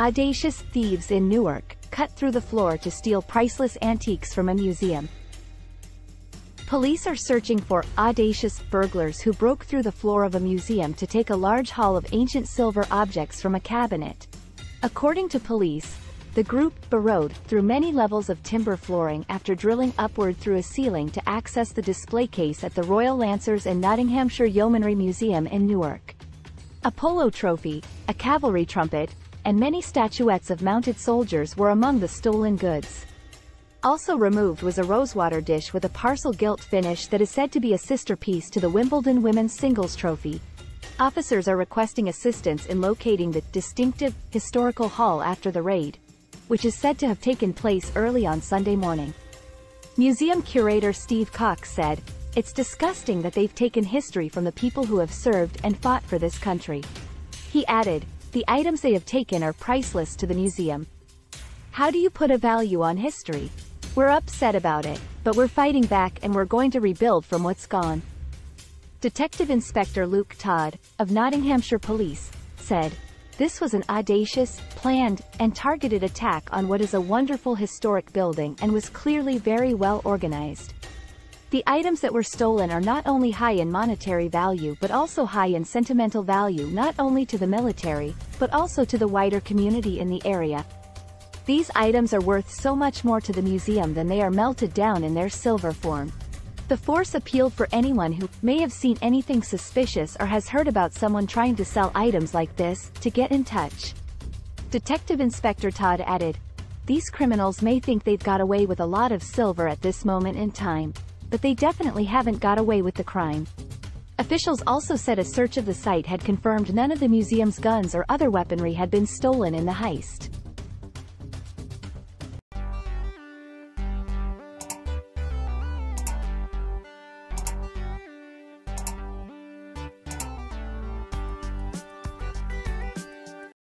Audacious thieves in Newark, cut through the floor to steal priceless antiques from a museum. Police are searching for audacious burglars who broke through the floor of a museum to take a large haul of ancient silver objects from a cabinet. According to police, the group burrowed through many levels of timber flooring after drilling upward through a ceiling to access the display case at the Royal Lancers and Nottinghamshire Yeomanry Museum in Newark. A polo trophy, a cavalry trumpet, and many statuettes of mounted soldiers were among the stolen goods. Also removed was a rosewater dish with a parcel gilt finish that is said to be a sister piece to the Wimbledon Women's Singles Trophy. Officers are requesting assistance in locating the distinctive, historical haul after the raid, which is said to have taken place early on Sunday morning. Museum curator Steve Cox said, It's disgusting that they've taken history from the people who have served and fought for this country. He added, the items they have taken are priceless to the museum. How do you put a value on history? We're upset about it, but we're fighting back and we're going to rebuild from what's gone. Detective Inspector Luke Todd, of Nottinghamshire Police, said, This was an audacious, planned, and targeted attack on what is a wonderful historic building and was clearly very well organized. The items that were stolen are not only high in monetary value but also high in sentimental value not only to the military, but also to the wider community in the area. These items are worth so much more to the museum than they are melted down in their silver form. The force appealed for anyone who may have seen anything suspicious or has heard about someone trying to sell items like this, to get in touch. Detective Inspector Todd added, These criminals may think they've got away with a lot of silver at this moment in time, but they definitely haven't got away with the crime. Officials also said a search of the site had confirmed none of the museum's guns or other weaponry had been stolen in the heist.